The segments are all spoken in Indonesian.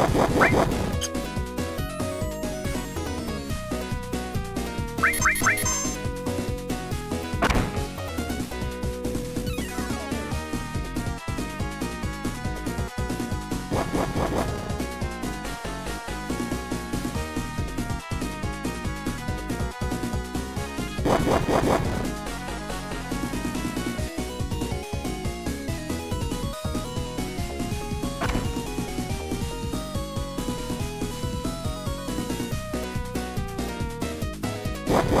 What? What?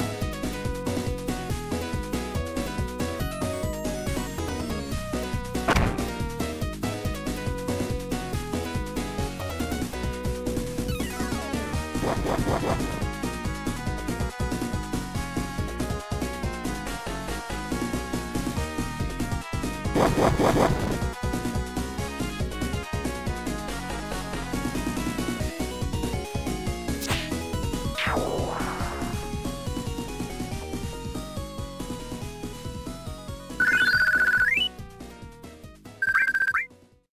Ow.